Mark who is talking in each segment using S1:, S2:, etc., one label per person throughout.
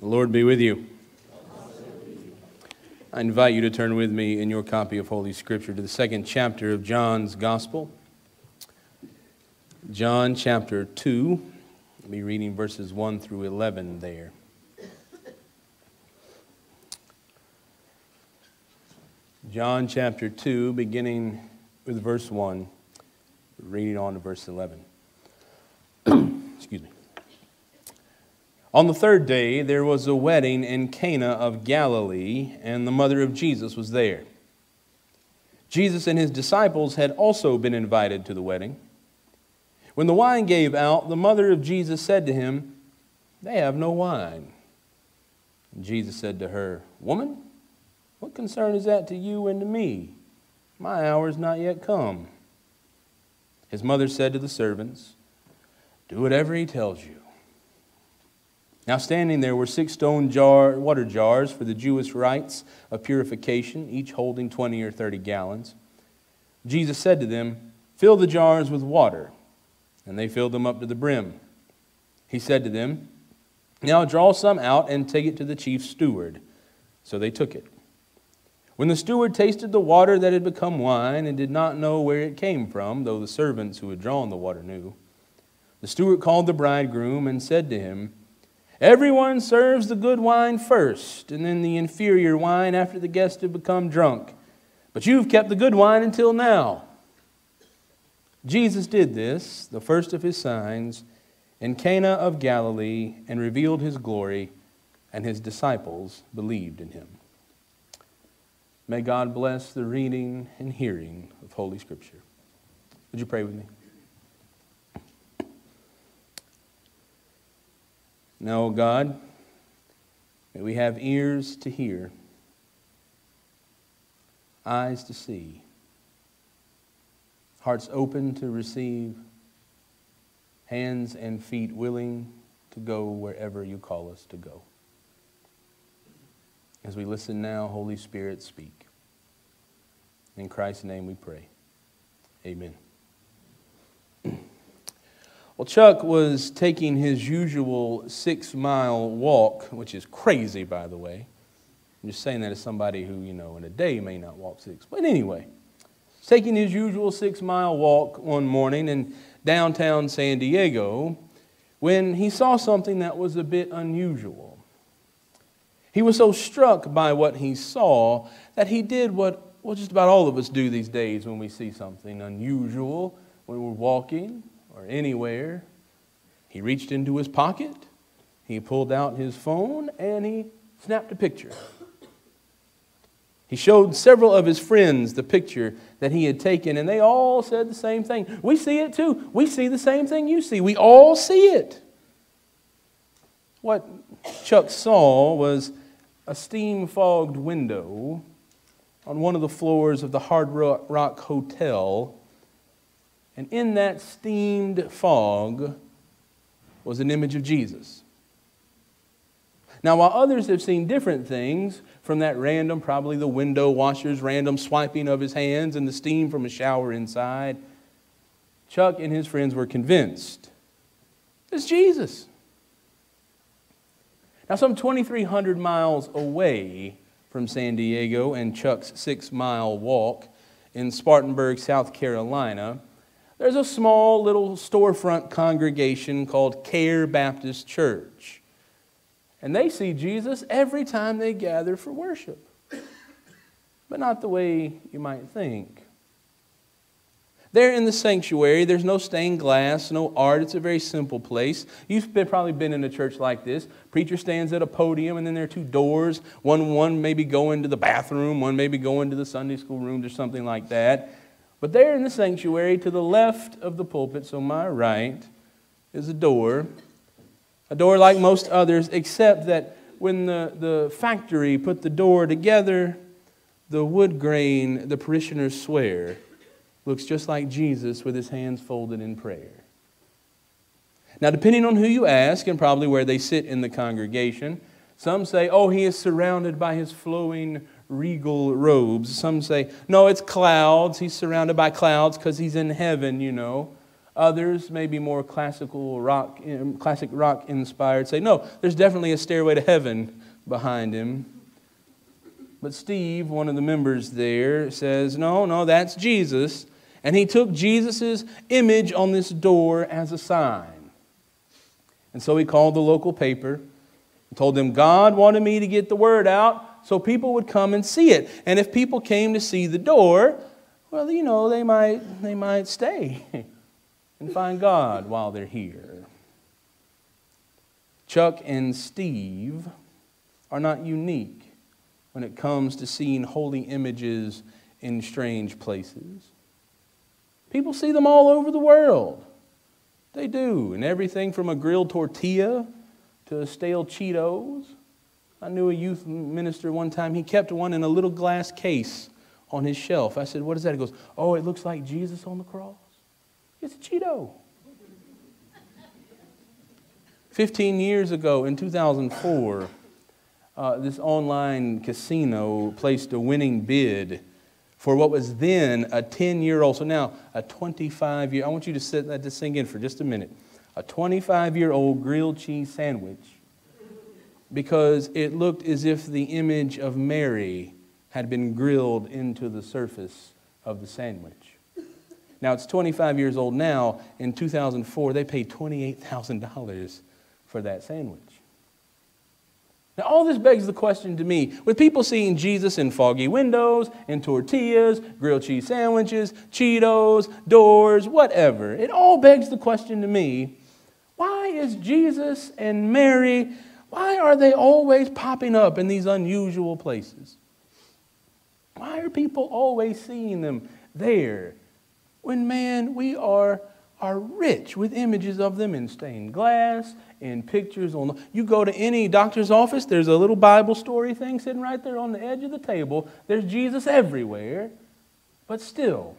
S1: The Lord be with you. I invite you to turn with me in your copy of Holy Scripture to the second chapter of John's Gospel. John chapter 2. I'll be reading verses 1 through 11 there. John chapter 2, beginning with verse 1, reading on to verse 11. Excuse me. On the third day, there was a wedding in Cana of Galilee, and the mother of Jesus was there. Jesus and his disciples had also been invited to the wedding. When the wine gave out, the mother of Jesus said to him, They have no wine. And Jesus said to her, Woman, what concern is that to you and to me? My hour is not yet come. His mother said to the servants, Do whatever he tells you. Now, standing there were six stone jar, water jars for the Jewish rites of purification, each holding 20 or 30 gallons. Jesus said to them, Fill the jars with water. And they filled them up to the brim. He said to them, Now draw some out and take it to the chief steward. So they took it. When the steward tasted the water that had become wine and did not know where it came from, though the servants who had drawn the water knew, the steward called the bridegroom and said to him, Everyone serves the good wine first, and then the inferior wine after the guests have become drunk. But you've kept the good wine until now. Jesus did this, the first of his signs, in Cana of Galilee, and revealed his glory, and his disciples believed in him. May God bless the reading and hearing of Holy Scripture. Would you pray with me? Now, O God, may we have ears to hear, eyes to see, hearts open to receive, hands and feet willing to go wherever you call us to go. As we listen now, Holy Spirit, speak. In Christ's name we pray. Amen. Well, Chuck was taking his usual six mile walk, which is crazy, by the way. I'm just saying that as somebody who, you know, in a day may not walk six. But anyway, taking his usual six mile walk one morning in downtown San Diego when he saw something that was a bit unusual. He was so struck by what he saw that he did what, well, just about all of us do these days when we see something unusual when we're walking or anywhere. He reached into his pocket, he pulled out his phone, and he snapped a picture. He showed several of his friends the picture that he had taken, and they all said the same thing. We see it too. We see the same thing you see. We all see it. What Chuck saw was a steam fogged window on one of the floors of the Hard Rock Hotel and in that steamed fog was an image of Jesus. Now, while others have seen different things from that random, probably the window washer's random swiping of his hands and the steam from a shower inside, Chuck and his friends were convinced it's Jesus. Now, some 2,300 miles away from San Diego and Chuck's six mile walk in Spartanburg, South Carolina, there's a small little storefront congregation called Care Baptist Church. And they see Jesus every time they gather for worship. But not the way you might think. There in the sanctuary, there's no stained glass, no art. It's a very simple place. You've been, probably been in a church like this. Preacher stands at a podium, and then there are two doors. One, one maybe go into the bathroom, one maybe go into the Sunday school rooms or something like that. But there in the sanctuary, to the left of the pulpit, so my right, is a door. A door like most others, except that when the, the factory put the door together, the wood grain, the parishioners swear, looks just like Jesus with his hands folded in prayer. Now, depending on who you ask and probably where they sit in the congregation, some say, oh, he is surrounded by his flowing regal robes. Some say, no, it's clouds. He's surrounded by clouds because he's in heaven, you know. Others, maybe more classical rock, um, classic rock inspired, say, no, there's definitely a stairway to heaven behind him. But Steve, one of the members there, says, no, no, that's Jesus. And he took Jesus' image on this door as a sign. And so he called the local paper and told them, God wanted me to get the word out so people would come and see it. And if people came to see the door, well, you know, they might, they might stay and find God while they're here. Chuck and Steve are not unique when it comes to seeing holy images in strange places. People see them all over the world. They do. And everything from a grilled tortilla to stale Cheetos. I knew a youth minister one time, he kept one in a little glass case on his shelf. I said, What is that? He goes, Oh, it looks like Jesus on the cross. It's a Cheeto. 15 years ago, in 2004, uh, this online casino placed a winning bid for what was then a 10 year old, so now a 25 year, I want you to sit that to sink in for just a minute. A 25 year old grilled cheese sandwich because it looked as if the image of Mary had been grilled into the surface of the sandwich. Now it's 25 years old now. In 2004, they paid $28,000 for that sandwich. Now, all this begs the question to me with people seeing Jesus in foggy windows, in tortillas, grilled cheese sandwiches, Cheetos, doors, whatever, it all begs the question to me why is Jesus and Mary, why are they always popping up in these unusual places? Why are people always seeing them there? When, man, we are, are rich with images of them in stained glass, in pictures on you go to any doctor's office there's a little bible story thing sitting right there on the edge of the table there's jesus everywhere but still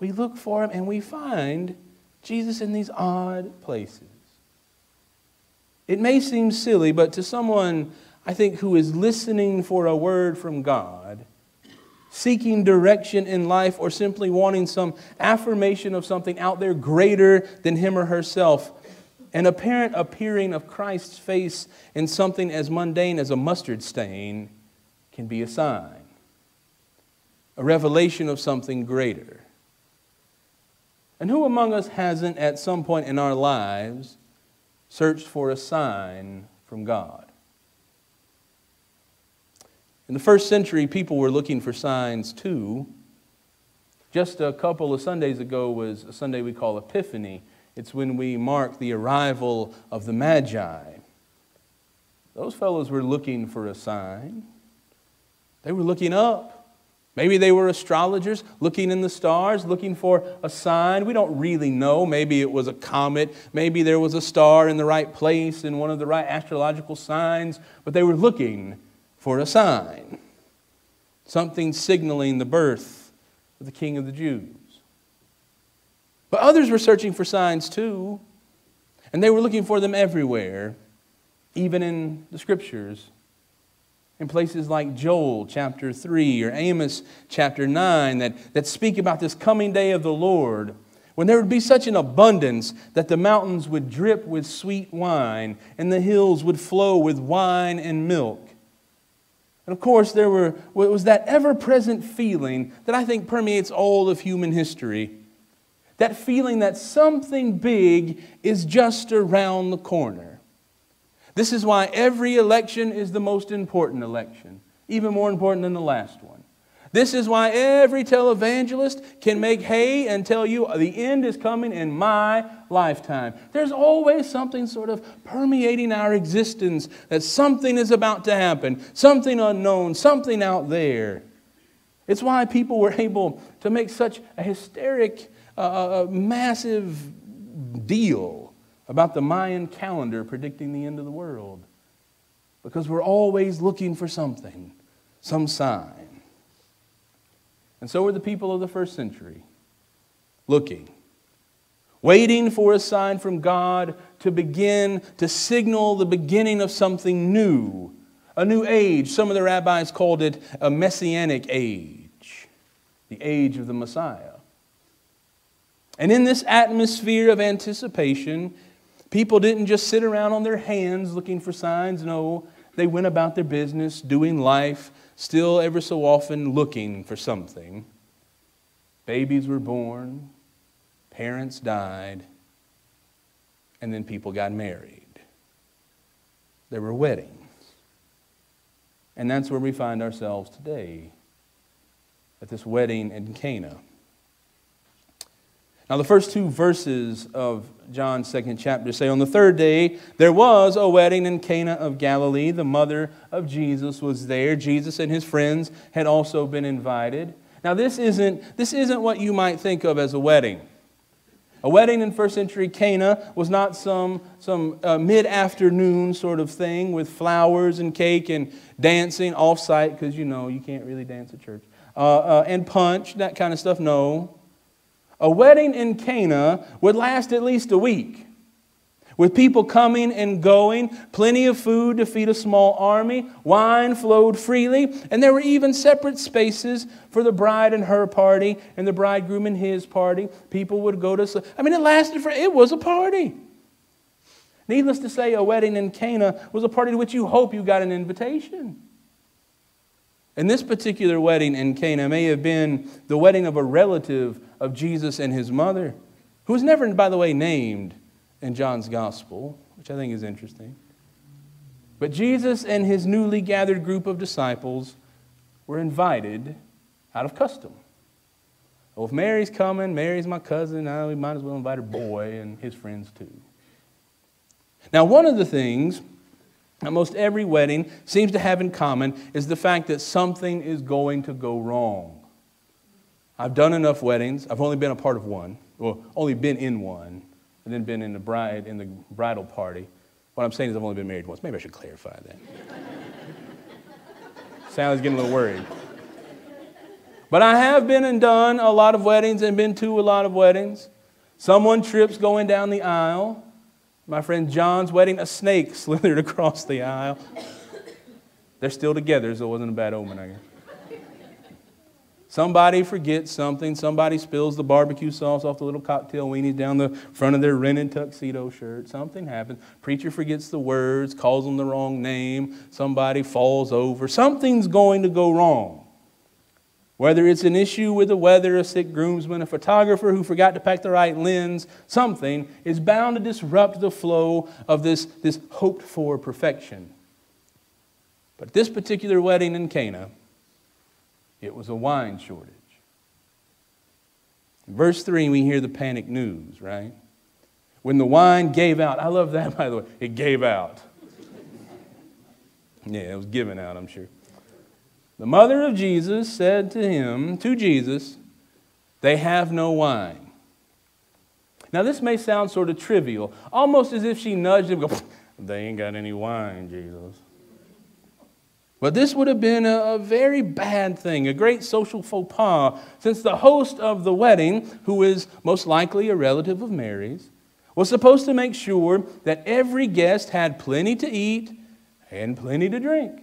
S1: we look for him and we find jesus in these odd places it may seem silly but to someone i think who is listening for a word from god seeking direction in life, or simply wanting some affirmation of something out there greater than him or herself, an apparent appearing of Christ's face in something as mundane as a mustard stain can be a sign, a revelation of something greater. And who among us hasn't, at some point in our lives, searched for a sign from God? In the first century, people were looking for signs too. Just a couple of Sundays ago was a Sunday we call Epiphany. It's when we mark the arrival of the Magi. Those fellows were looking for a sign. They were looking up. Maybe they were astrologers looking in the stars, looking for a sign. We don't really know. Maybe it was a comet. Maybe there was a star in the right place in one of the right astrological signs. But they were looking for a sign, something signaling the birth of the King of the Jews. But others were searching for signs too, and they were looking for them everywhere, even in the scriptures. In places like Joel chapter 3 or Amos chapter 9 that, that speak about this coming day of the Lord when there would be such an abundance that the mountains would drip with sweet wine and the hills would flow with wine and milk. And of course, there were, was that ever present feeling that I think permeates all of human history. That feeling that something big is just around the corner. This is why every election is the most important election, even more important than the last one. This is why every televangelist can make hay and tell you the end is coming in my lifetime. There's always something sort of permeating our existence that something is about to happen, something unknown, something out there. It's why people were able to make such a hysteric, uh, massive deal about the Mayan calendar predicting the end of the world. Because we're always looking for something, some sign. And so were the people of the first century, looking, waiting for a sign from God to begin to signal the beginning of something new, a new age. Some of the rabbis called it a messianic age, the age of the Messiah. And in this atmosphere of anticipation, people didn't just sit around on their hands looking for signs. No, they went about their business, doing life, still ever so often looking for something. Babies were born, parents died, and then people got married. There were weddings. And that's where we find ourselves today, at this wedding in Cana. Now, the first two verses of John's second chapter say, On the third day, there was a wedding in Cana of Galilee. The mother of Jesus was there. Jesus and his friends had also been invited. Now, this isn't, this isn't what you might think of as a wedding. A wedding in first century Cana was not some, some uh, mid afternoon sort of thing with flowers and cake and dancing off site, because you know you can't really dance at church, uh, uh, and punch, that kind of stuff. No. A wedding in Cana would last at least a week, with people coming and going, plenty of food to feed a small army, wine flowed freely, and there were even separate spaces for the bride and her party and the bridegroom and his party. People would go to, I mean, it lasted for, it was a party. Needless to say, a wedding in Cana was a party to which you hope you got an invitation. And this particular wedding in Cana may have been the wedding of a relative of Jesus and his mother, who was never, by the way, named in John's gospel, which I think is interesting. But Jesus and his newly gathered group of disciples were invited out of custom. Well, if Mary's coming, Mary's my cousin, now we might as well invite her boy and his friends too. Now, one of the things that most every wedding seems to have in common is the fact that something is going to go wrong. I've done enough weddings. I've only been a part of one, or only been in one, and then been in the bride in the bridal party. What I'm saying is I've only been married once. Maybe I should clarify that. Sally's getting a little worried. But I have been and done a lot of weddings and been to a lot of weddings. Someone trips going down the aisle. My friend John's wedding, a snake slithered across the aisle. They're still together, so it wasn't a bad omen, I guess. Somebody forgets something. Somebody spills the barbecue sauce off the little cocktail weenies down the front of their rented tuxedo shirt. Something happens. Preacher forgets the words, calls them the wrong name. Somebody falls over. Something's going to go wrong. Whether it's an issue with the weather, a sick groomsman, a photographer who forgot to pack the right lens, something is bound to disrupt the flow of this, this hoped for perfection. But this particular wedding in Cana, it was a wine shortage. In verse 3, we hear the panic news, right? When the wine gave out, I love that, by the way. It gave out. Yeah, it was given out, I'm sure. The mother of Jesus said to him, to Jesus, They have no wine. Now, this may sound sort of trivial, almost as if she nudged him, go, They ain't got any wine, Jesus. But this would have been a, very bad thing, a great social faux pas, since the host of the wedding, who is most likely a relative of Mary's, was supposed to make sure that every guest had plenty to eat and plenty to drink.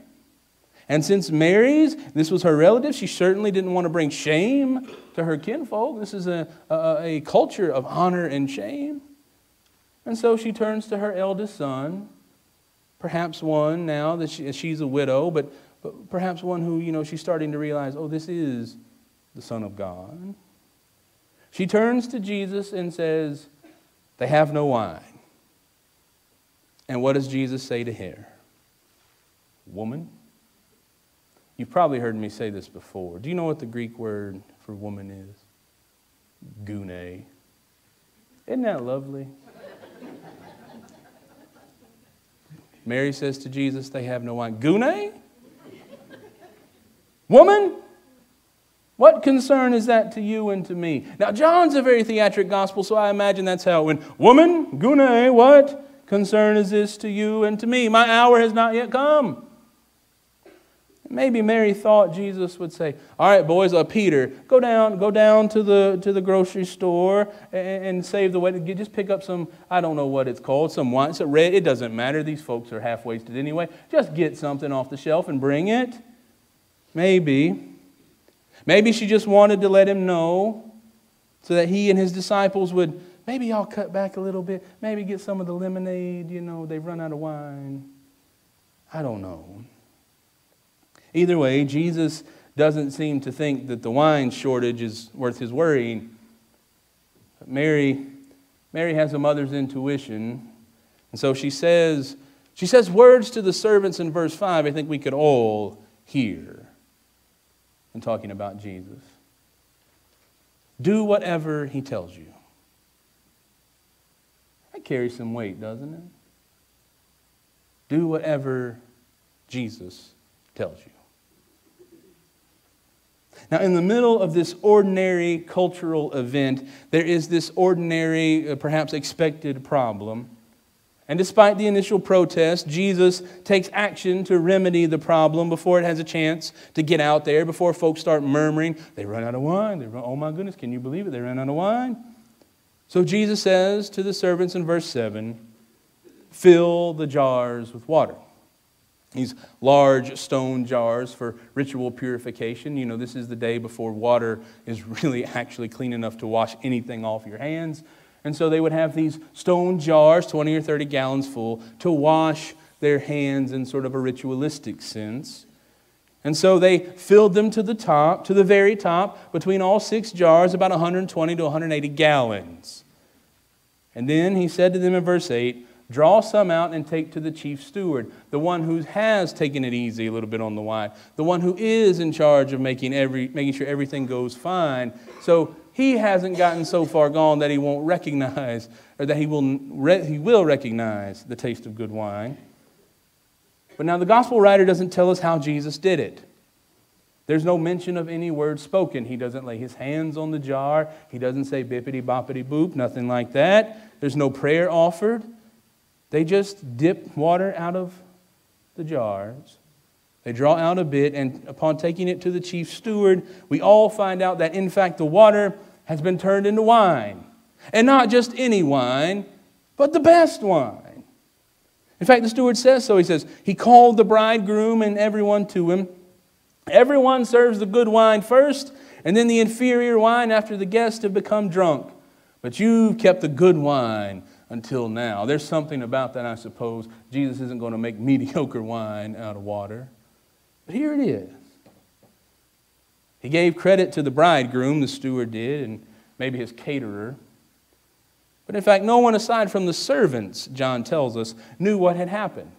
S1: And since Mary's, this was her relative, she certainly didn't want to bring shame to her kinfolk. This is a, a, a culture of honor and shame. And so she turns to her eldest son Perhaps one now that she, she's a widow, but, but perhaps one who, you know, she's starting to realize, oh, this is the Son of God. She turns to Jesus and says, They have no wine. And what does Jesus say to her? Woman? You've probably heard me say this before. Do you know what the Greek word for woman is? Gune. Isn't that lovely? Mary says to Jesus, They have no wine. Gune? Woman? What concern is that to you and to me? Now, John's a very theatric gospel, so I imagine that's how it went. Woman, gune, what concern is this to you and to me? My hour has not yet come. Maybe Mary thought Jesus would say, All right, boys, uh, Peter, go down, go down to the, to the grocery store and, and save the wedding. Just pick up some, I don't know what it's called, some wine. It's red, it doesn't matter. These folks are half wasted anyway. Just get something off the shelf and bring it. Maybe. Maybe she just wanted to let him know so that he and his disciples would maybe I'll cut back a little bit, maybe get some of the lemonade, you know, they've run out of wine. I don't know. Either way, Jesus doesn't seem to think that the wine shortage is worth his worrying. But Mary, Mary has a mother's intuition, and so she says, she says words to the servants in verse 5 I think we could all hear in talking about Jesus. Do whatever he tells you. That carries some weight, doesn't it? Do whatever Jesus tells you. Now, in the middle of this ordinary cultural event, there is this ordinary, uh, perhaps expected problem. And despite the initial protest, Jesus takes action to remedy the problem before it has a chance to get out there, before folks start murmuring, they run out of wine. They run, oh my goodness, can you believe it? They ran out of wine. So Jesus says to the servants in verse 7 fill the jars with water. These large stone jars for ritual purification. You know, this is the day before water is really actually clean enough to wash anything off your hands. And so they would have these stone jars, 20 or 30 gallons full, to wash their hands in sort of a ritualistic sense. And so they filled them to the top, to the very top, between all six jars, about 120 to 180 gallons. And then he said to them in verse 8, Draw some out and take to the chief steward, the one who has taken it easy a little bit on the wine, the one who is in charge of making, every, making sure everything goes fine. So he hasn't gotten so far gone that he won't recognize, or that he will, he will recognize the taste of good wine. But now the gospel writer doesn't tell us how Jesus did it. There's no mention of any word spoken. He doesn't lay his hands on the jar. He doesn't say bippity boppity boop, nothing like that. There's no prayer offered. They just dip water out of the jars. They draw out a bit, and upon taking it to the chief steward, we all find out that in fact the water has been turned into wine. And not just any wine, but the best wine. In fact, the steward says so. He says, He called the bridegroom and everyone to him. Everyone serves the good wine first, and then the inferior wine after the guests have become drunk. But you've kept the good wine until now. There's something about that, I suppose. Jesus isn't going to make mediocre wine out of water. But here it is. He gave credit to the bridegroom, the steward did, and maybe his caterer. But in fact, no one aside from the servants, John tells us, knew what had happened.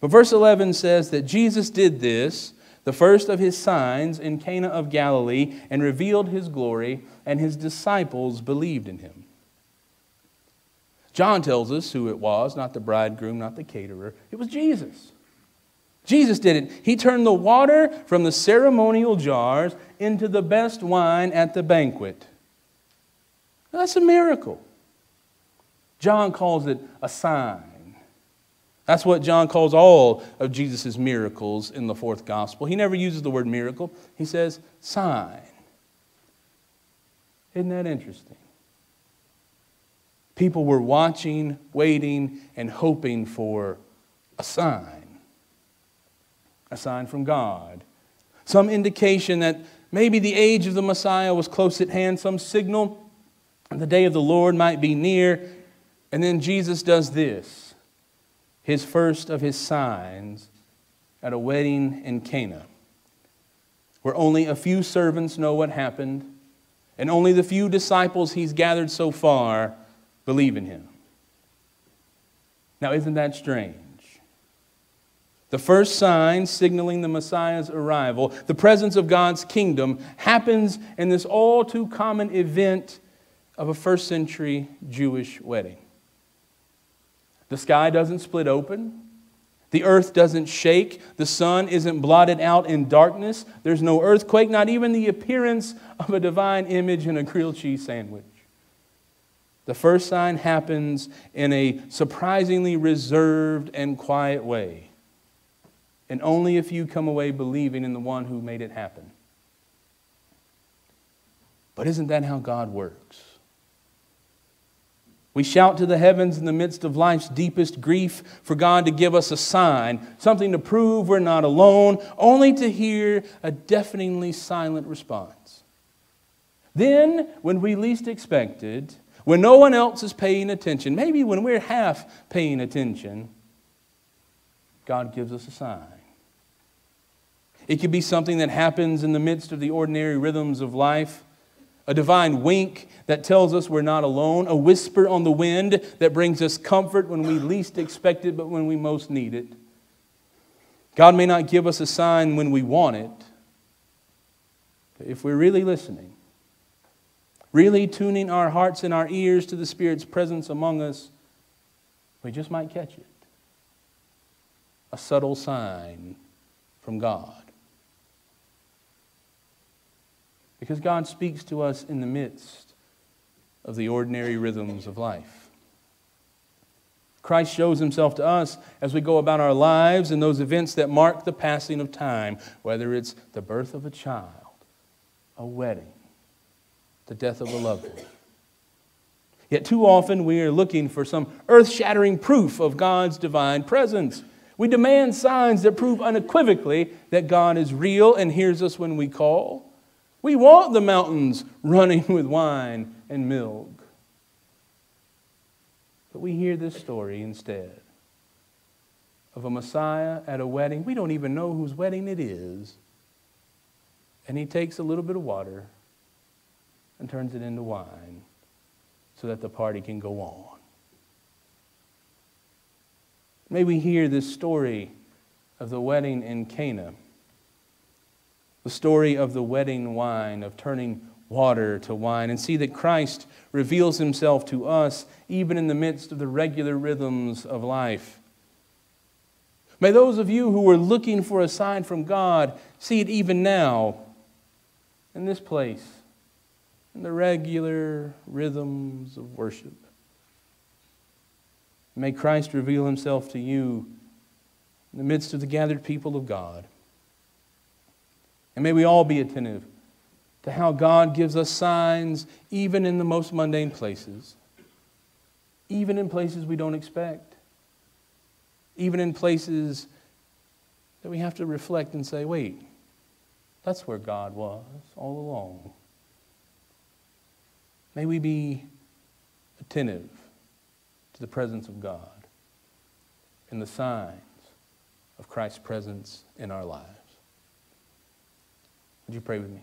S1: But verse 11 says that Jesus did this, the first of his signs, in Cana of Galilee, and revealed his glory, and his disciples believed in him. John tells us who it was, not the bridegroom, not the caterer. It was Jesus. Jesus did it. He turned the water from the ceremonial jars into the best wine at the banquet. Now, that's a miracle. John calls it a sign. That's what John calls all of Jesus' miracles in the fourth gospel. He never uses the word miracle, he says sign. Isn't that interesting? People were watching, waiting, and hoping for a sign. A sign from God. Some indication that maybe the age of the Messiah was close at hand, some signal the day of the Lord might be near. And then Jesus does this his first of his signs at a wedding in Cana, where only a few servants know what happened, and only the few disciples he's gathered so far believe in him. Now, isn't that strange? The first sign signaling the Messiah's arrival, the presence of God's kingdom, happens in this all too common event of a first century Jewish wedding. The sky doesn't split open. The earth doesn't shake. The sun isn't blotted out in darkness. There's no earthquake, not even the appearance of a divine image in a grilled cheese sandwich. The first sign happens in a surprisingly reserved and quiet way. And only if you come away believing in the one who made it happen. But isn't that how God works? We shout to the heavens in the midst of life's deepest grief for God to give us a sign, something to prove we're not alone, only to hear a deafeningly silent response. Then, when we least expect it, when no one else is paying attention, maybe when we're half paying attention, God gives us a sign. It could be something that happens in the midst of the ordinary rhythms of life, a divine wink that tells us we're not alone, a whisper on the wind that brings us comfort when we least expect it, but when we most need it. God may not give us a sign when we want it, but if we're really listening, really tuning our hearts and our ears to the Spirit's presence among us, we just might catch it. A subtle sign from God. Because God speaks to us in the midst of the ordinary rhythms of life. Christ shows himself to us as we go about our lives in those events that mark the passing of time, whether it's the birth of a child, a wedding, the death of a loved one. Yet too often we are looking for some earth shattering proof of God's divine presence. We demand signs that prove unequivocally that God is real and hears us when we call. We want the mountains running with wine and milk. But we hear this story instead of a Messiah at a wedding. We don't even know whose wedding it is. And he takes a little bit of water and turns it into wine so that the party can go on. May we hear this story of the wedding in Cana, the story of the wedding wine, of turning water to wine, and see that Christ reveals himself to us even in the midst of the regular rhythms of life. May those of you who are looking for a sign from God see it even now in this place in the regular rhythms of worship. May Christ reveal himself to you in the midst of the gathered people of God. And may we all be attentive to how God gives us signs even in the most mundane places, even in places we don't expect, even in places that we have to reflect and say, wait, that's where God was all along. May we be attentive to the presence of God and the signs of Christ's presence in our lives. Would you pray with me?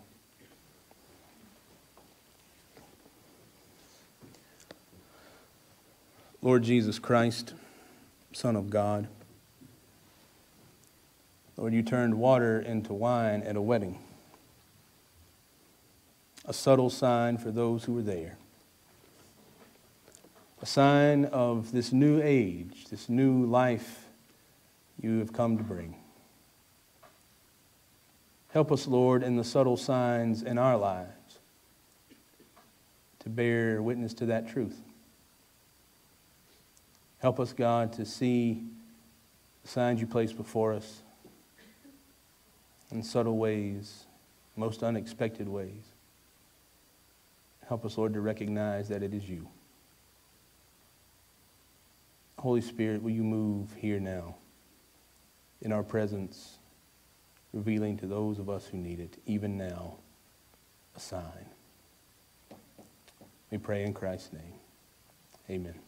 S1: Lord Jesus Christ, Son of God, Lord, you turned water into wine at a wedding a subtle sign for those who were there. A sign of this new age, this new life you have come to bring. Help us, Lord, in the subtle signs in our lives to bear witness to that truth. Help us, God, to see the signs you place before us in subtle ways, most unexpected ways. Help us, Lord, to recognize that it is you. Holy Spirit, will you move here now in our presence, revealing to those of us who need it, even now, a sign. We pray in Christ's name. Amen.